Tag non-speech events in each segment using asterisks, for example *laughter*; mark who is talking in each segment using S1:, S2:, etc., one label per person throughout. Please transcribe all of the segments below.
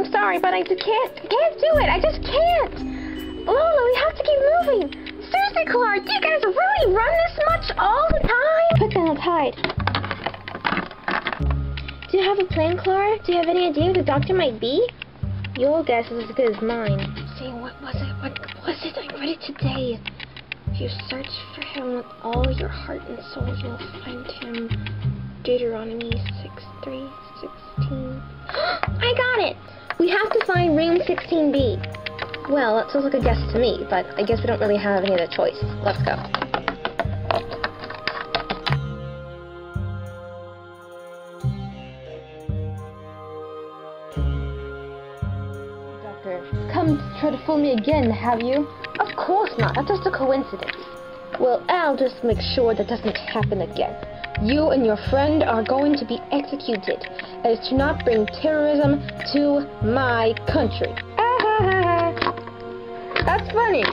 S1: I'm sorry, but I just can't, can't do it. I just can't. Lola, we have to keep moving. Seriously, Clara, do you guys really run this much all the time? Put down the tide. Do you have a plan, Clara? Do you have any idea who the doctor might be? Your guess is as good as mine. See, what was it? What was it? I read it today. If you search for him with all your heart and soul, you'll find him. Deuteronomy 6, 3, 16. *gasps* I got it! We have to find room 16B. Well, that sounds like a guess to me, but I guess we don't really have any other choice. Let's go.
S2: Doctor, come try to fool me again, have you?
S1: Of course not. That's just a coincidence.
S2: Well, I'll just make sure that doesn't happen again. You and your friend are going to be executed as to not bring terrorism to my country. *laughs* That's funny.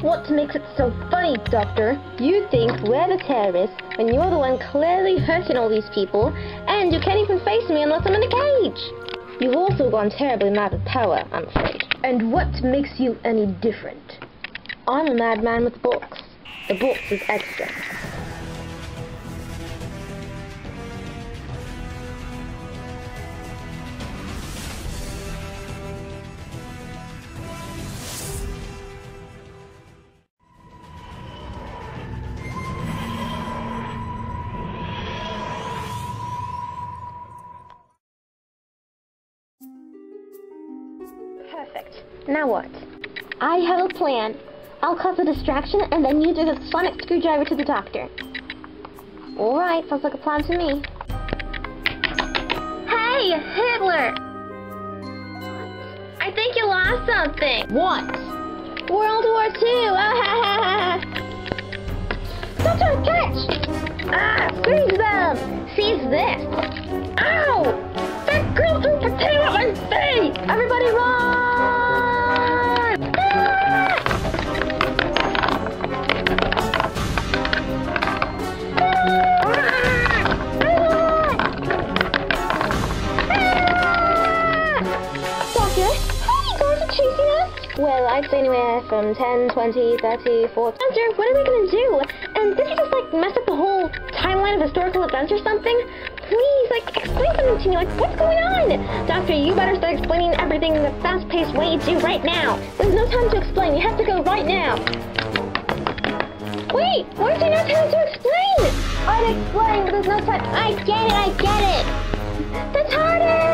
S2: What makes it so funny, Doctor? You think we're the terrorists when you're the one clearly hurting all these people, and you can't even face me unless I'm in a cage. You've also gone terribly mad with power, I'm afraid. And what makes you any different? I'm a madman with books. The books is extra.
S1: Now what? I have a plan. I'll cause a distraction, and then you do the sonic screwdriver to the doctor. Alright, sounds like a plan to me. Hey, Hitler! I think you lost something.
S2: What?
S1: World War II! Ah, *laughs* Doctor, catch! Ah, seize them! Well, I'd say anywhere from 10, 20, 30, 40. Doctor, what are we gonna do? And did you just like mess up the whole timeline of historical events or something? Please, like, explain something to me. Like, what's going on? Doctor, you better start explaining everything in the fast-paced way you do right now. There's no time to explain. You have to go right now. Wait, why is there no time to explain? I'd explain, but there's no time. I get it, I get it. That's TARDIS!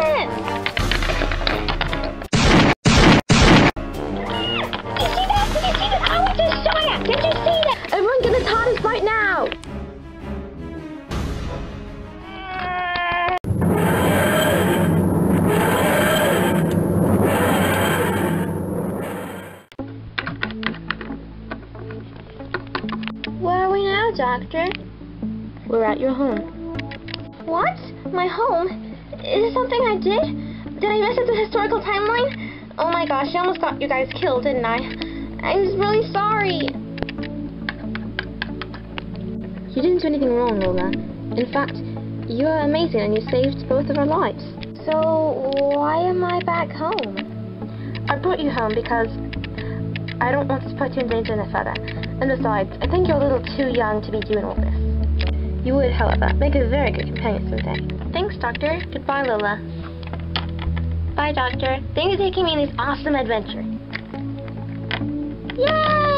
S1: Doctor?
S2: We're at your home.
S1: What? My home? Is it something I did? Did I mess up the historical timeline? Oh my gosh, I almost got you guys killed, didn't I? I'm really sorry.
S2: You didn't do anything wrong, Lola. In fact, you're amazing and you saved both of our lives.
S1: So, why am I back home?
S2: I brought you home because I don't want to put you in danger any further. And besides, I think you're a little too young to be doing all this. You would, however, make a very good companion someday.
S1: Thanks, Doctor. Goodbye, Lola. Bye, Doctor. Thanks for taking me on this awesome adventure. Yay!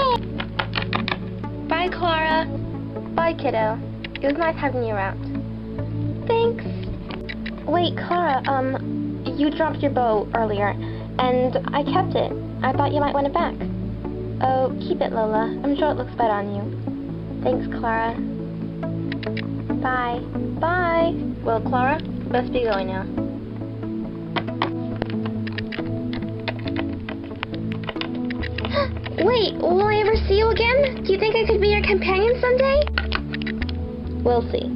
S1: Bye, Clara.
S2: Bye, kiddo. It was nice having you around.
S1: Thanks.
S2: Wait, Clara, um, you dropped your bow earlier, and I kept it. I thought you might want it back. Oh, keep it, Lola. I'm sure it looks better on you. Thanks, Clara. Bye. Bye. Well, Clara, best be going now. *gasps*
S1: Wait, will I ever see you again? Do you think I could be your companion someday?
S2: We'll see.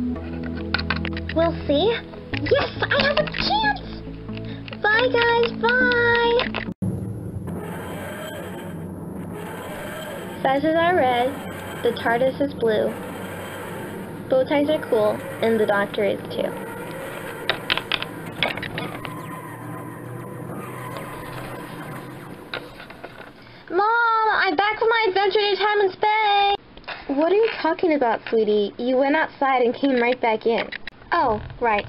S1: We'll see. Yes, I have a chance! Bye, guys. Bye!
S2: Sizes are red, the TARDIS is blue, bow ties are cool, and the doctor is too. Mom, I'm back from my adventure to time and space! What are you talking about, sweetie? You went outside and came right back in. Oh, right.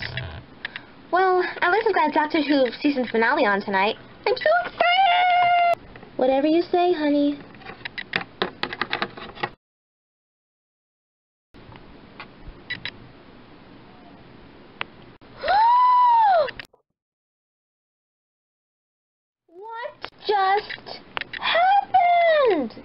S2: Well, at least I've got Doctor Who season finale on tonight. I'm so excited! Whatever you say, honey. just happened?